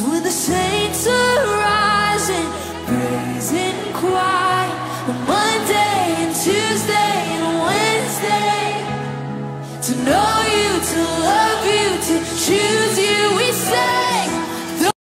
It's when the saints are rising, praising choir on Monday and Tuesday and Wednesday. To know you,